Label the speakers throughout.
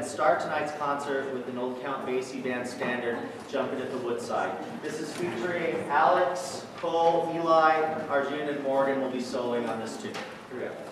Speaker 1: and start tonight's concert with an Old Count Basie Band standard, Jumping at the Woodside. This is featuring Alex, Cole, Eli, Arjun, and Morgan will be soloing on this tune. Here we go.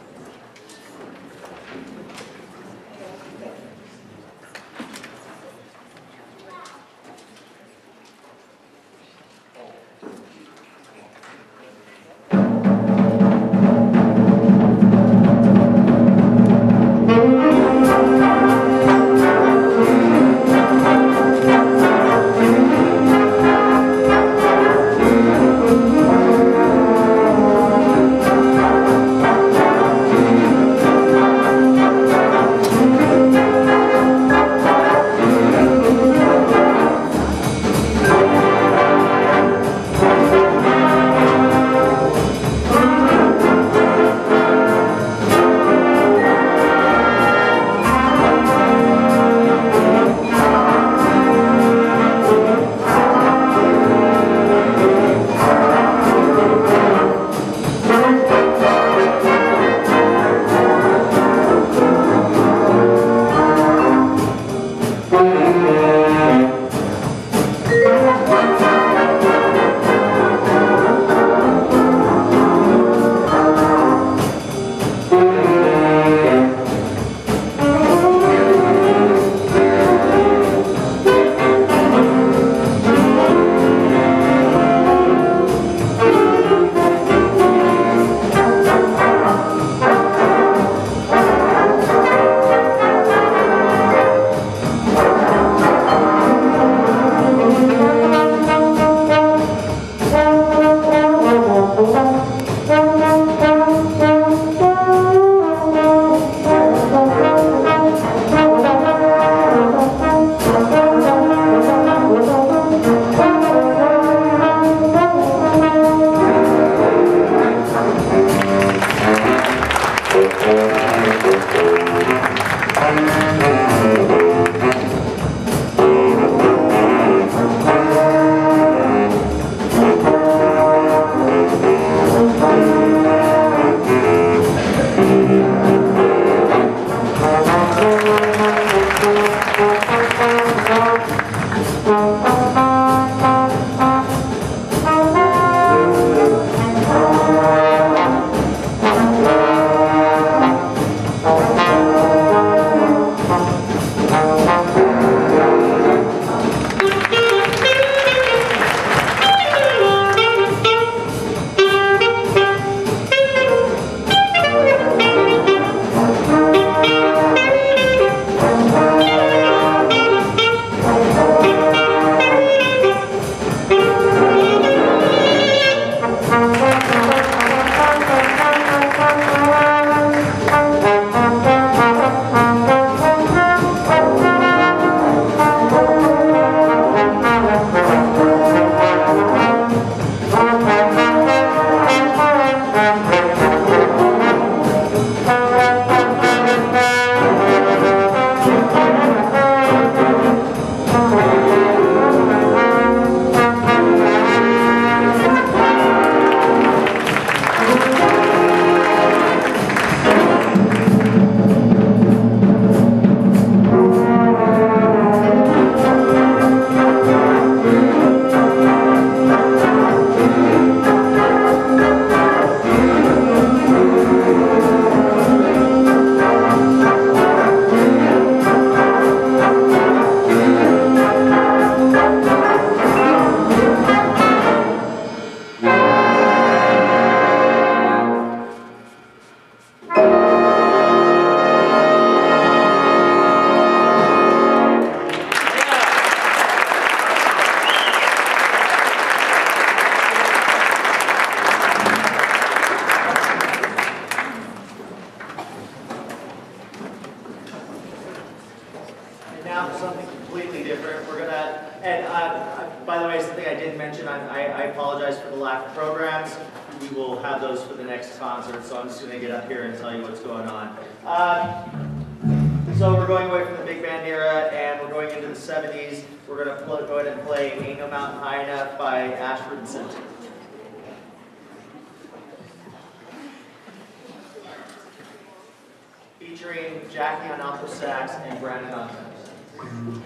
Speaker 1: Thank. Now for something completely different, we're gonna, and uh, by the way, something I didn't mention, I, I I apologize for the lack of programs. We will have those for the next concert, so I'm just gonna get up here and tell you what's going on. Um, so we're going away from the big band era, and we're going into the 70s. We're gonna go ahead and play Ain't No Mountain High Enough by Ashford and Simpson. featuring Jackie on alto sax and Brandon on Mm-hmm.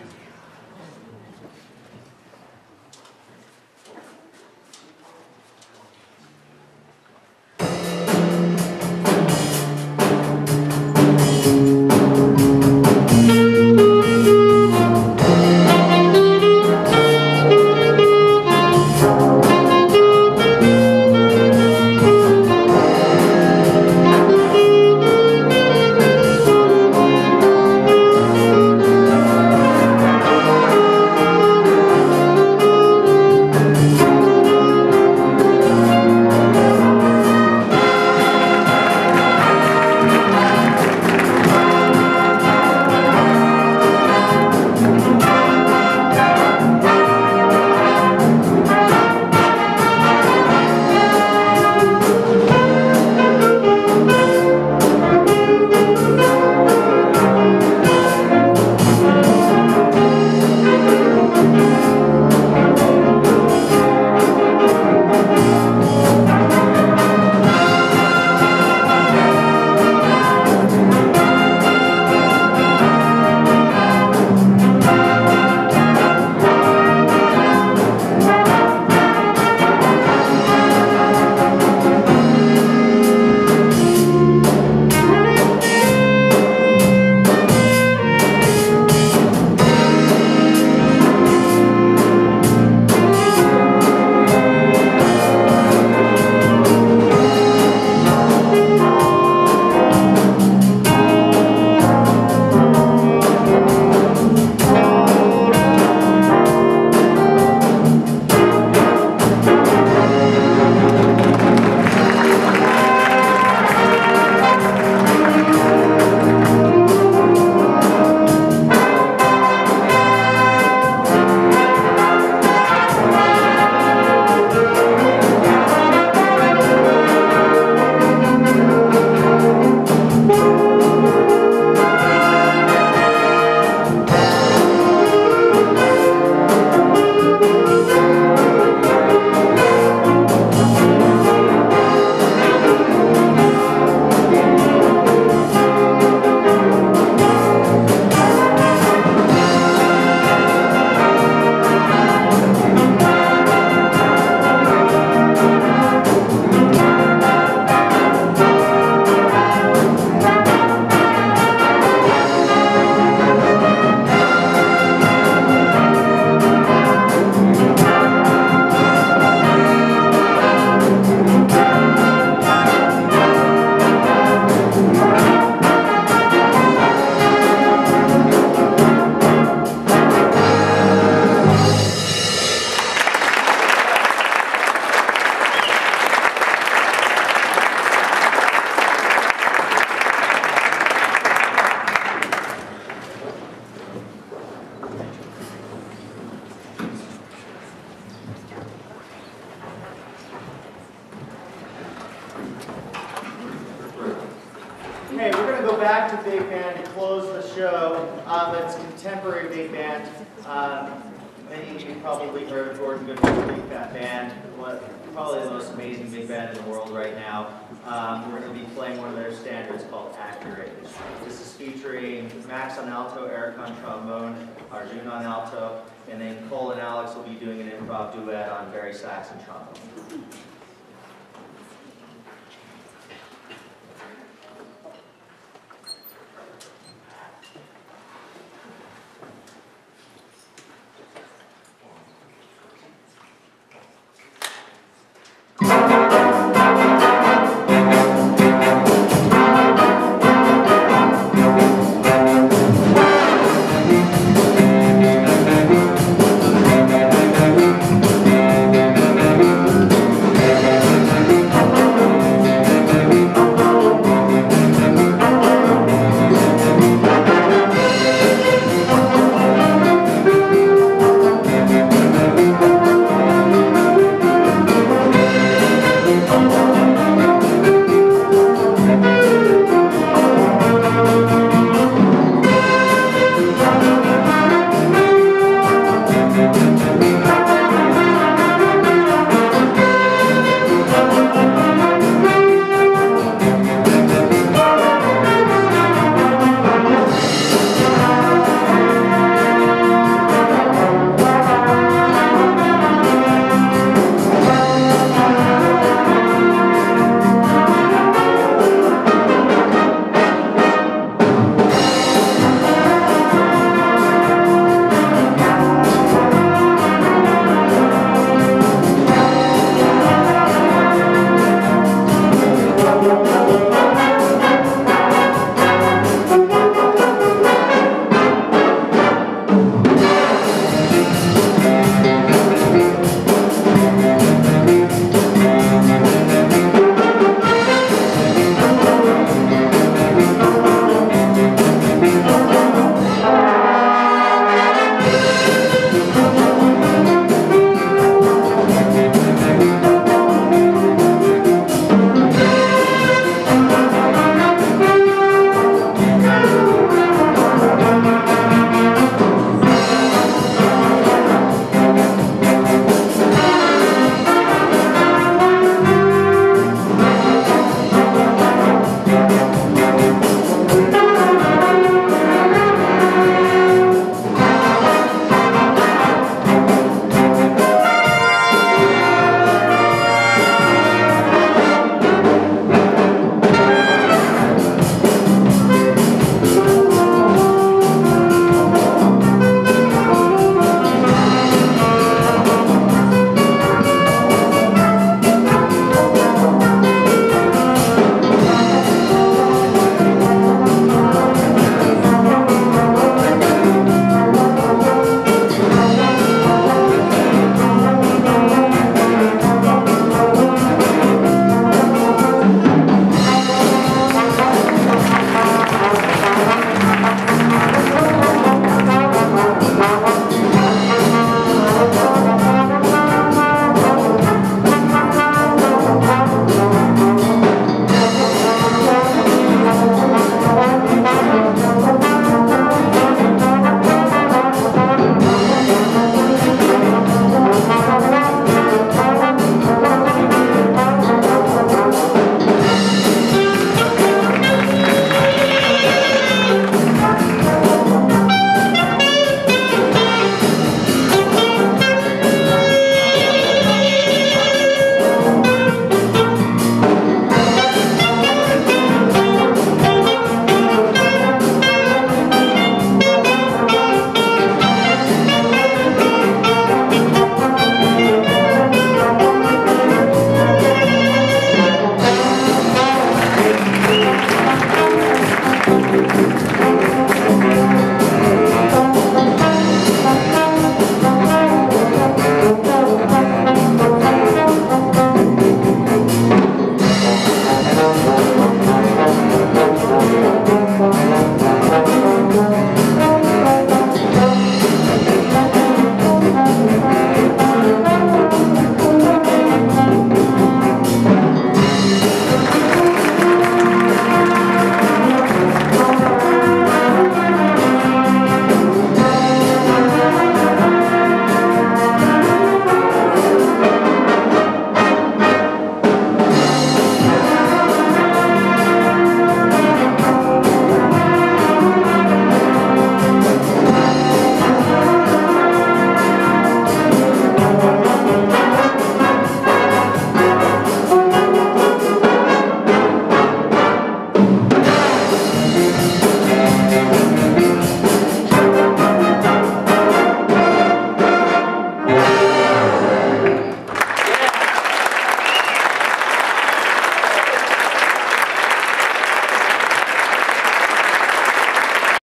Speaker 1: Go back to big band to close the show. Um, it's contemporary big band. Um, many of you probably heard Gordon Goodwin's Big Band, what, probably the most amazing big band in the world right now. Um, we're gonna be playing one of their standards called Accurate. This is featuring Max on alto, Eric on trombone, Arjun on alto, and then Cole and Alex will be doing an improv duet on bari sax and trombone.